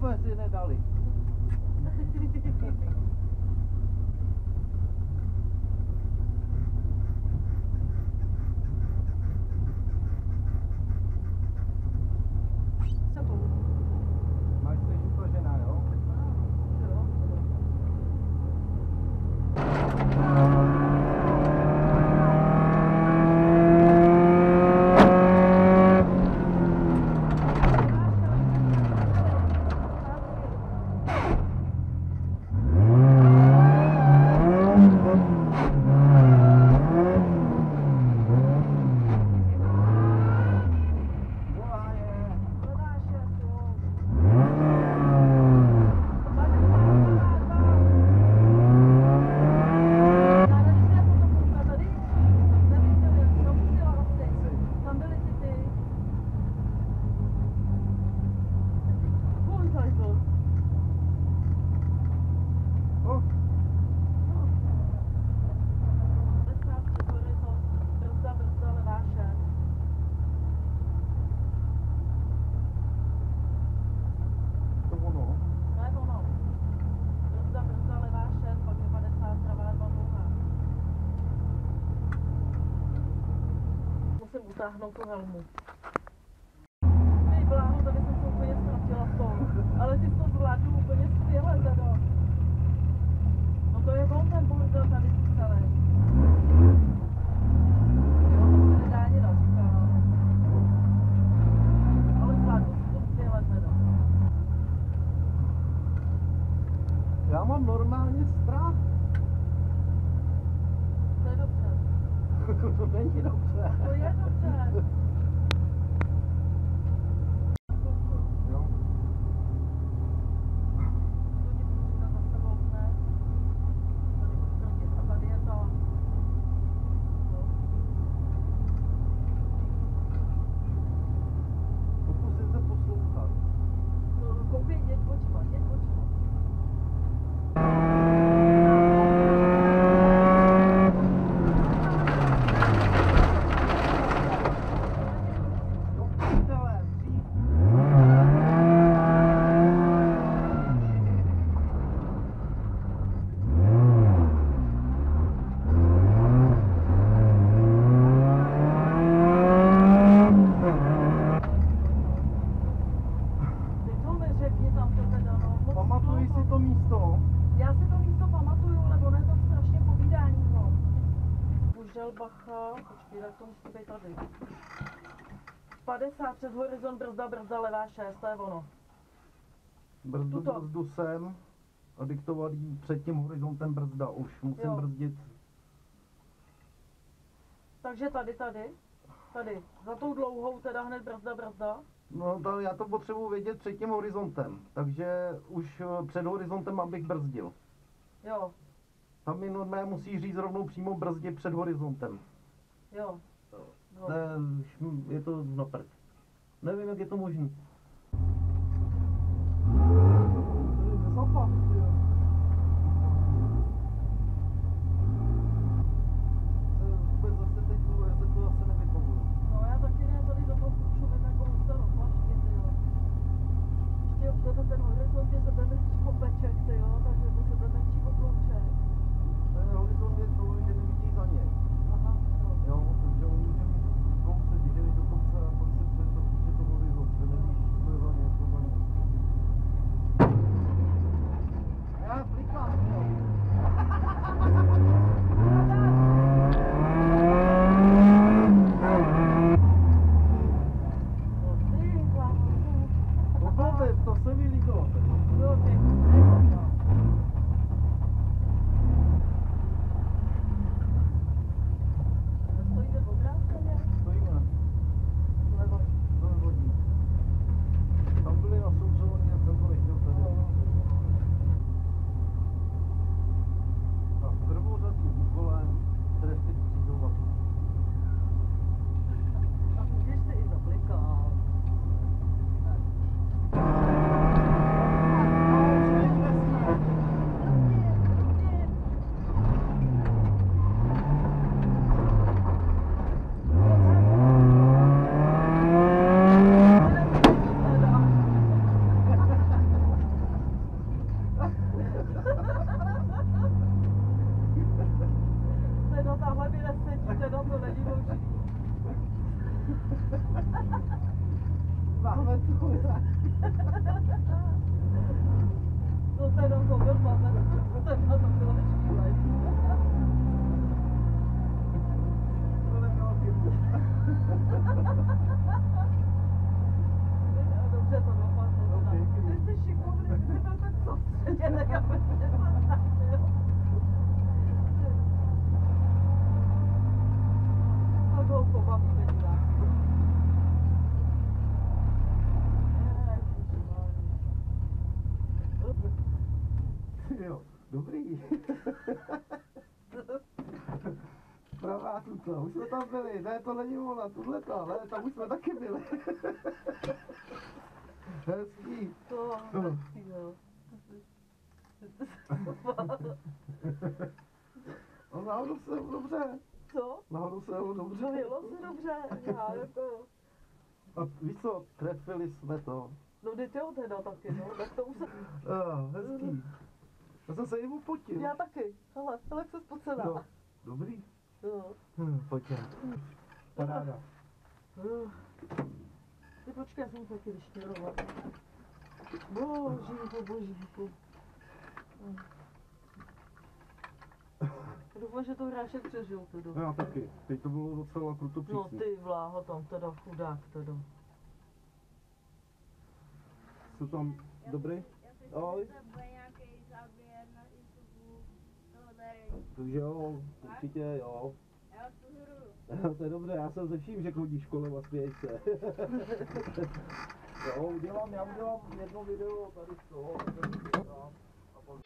fazer, né, Dauli? Musím utáhnout tu helmu. Ty bláho, tady jsem to úplně ztratila. Ale ty to zvládl úplně skvěle. No to je on ten bordel tady celý. To se. Ale. Já mám normálně strach. To je dobře. To není dobře. To je dobře. Jo. To ti budu říkat za sebou hned. Tady budu tvrdit. A tady je ta. No. Pokusit se poslouchat. No, koupí, jeď očima, jeď očima. Do prdele, dřív. Ty to neřekni tam to teda, no. Moc Pamatuji dlouho. si to místo. Já si to místo pamatuju, ale ono je to strašně povídání, no. Božel bacha, počkej, tak to musí být tady. 50 přes horizont, brzda, brzda, levá 6, to je ono. Brzdu, Tuto. brzdu sem. A diktovaný před tím horizontem brzda. Už musím Jo. brzdit. Takže tady, tady, tady, za tou dlouhou teda hned brzda, brzda. No, to, já to potřebuji vědět před tím horizontem. Takže už eh, před horizontem, abych brzdil. Jo, Tam mi normálně musí říct rovnou přímo brzdě před horizontem. jo. No. To je, šm- je to na prd. Nevím, jak je to možné. No ten horizont je sebe menší kopeček, ty jo, takže na to není možný. Máme tu chudák. To se na to bylo vyčkůlej. Pravá tuto, už jsme tam byli, ne, to není ona, tuhle ta, ne, tam už jsme taky byli. Hezký. To hezký, jo. No nahoru se dobře, Co? nahoru se dobře. No jelo se dobře, já jako... A víš co, trefili jsme to. No teď jo teda taky, no, tak to už se... Ah, hezký. Já jsem se jim upotil. Já taky, hele, hele, jak se spocená. No, dobrý. Jo. Hm, pojďme. Paráda. Uh. Ty počkej, já jsem taky vyštěrovat. Božíku, božíku. Hm. Doufám, že to hrášek přežil teda. Já taky. Teď to bylo docela kruto No přísný. ty vláho tam teda chudák teda. Jsou tam dobrý? Já si Ahoj. myslím, že bude nějaký záběr na YouTube toho tady. Takže jo, určitě jo. To je dobře, já jsem ze vším, že chodíš kolem a směješ se. jo, udělám, já udělám jedno video tady z toho. a pak-